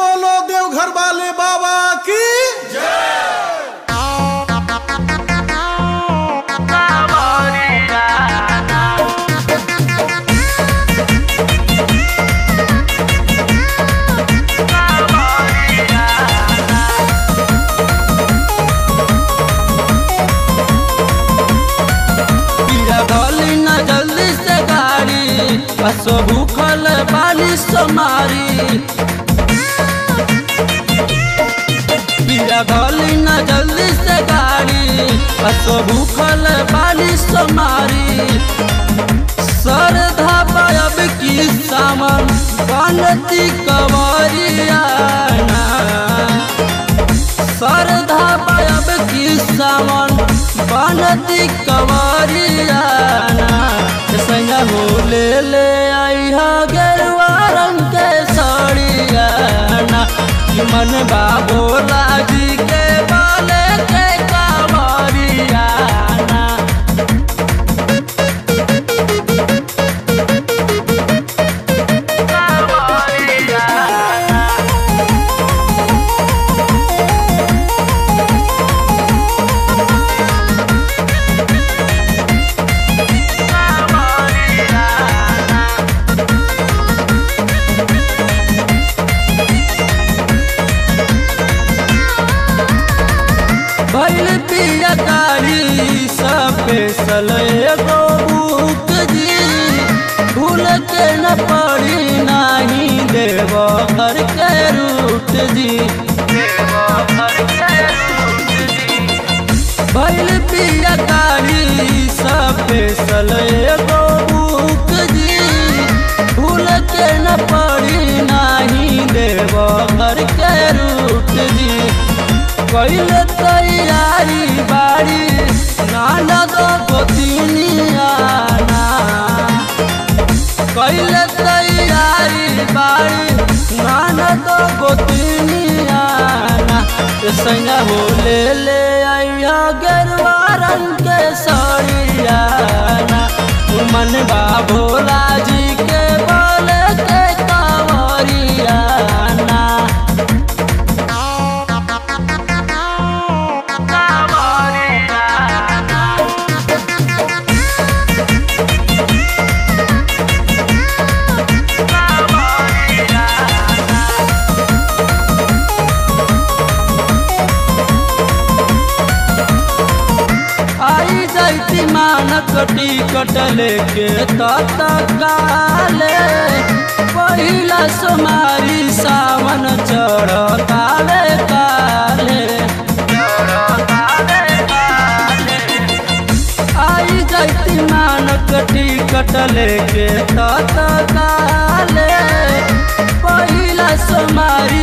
बोलो देवघर वाले बाबा की पिया भली न जल्दी से गाड़ी भूखल बाली सोमारी भूखल बाली सोमारी श्रद्धा पायब की सामान बनती कवरिया श्रद्धा पायब की सामान बनती कवरियाना संग हो ले ले आई हा भैल पिया कारी स्पेशल एगो बुक जी। भूल के न पड़ी नाही देव घर के रूट जी। भैल पिया कारी स्पेशल एगो कैले तैयारी बाड़ी नाना दो गोतिनिया कैले तैयारी बाड़ी नाना दो गोतिनिया सैया हो ले ले आइया गेरुआ रंग के सड़िया मन बा मानक टिकट के तत्काले पहिला सोमारी सावन चढ़ काले काले। आई जाती मानक टिकट लेके तत्काले पहिला सोमारी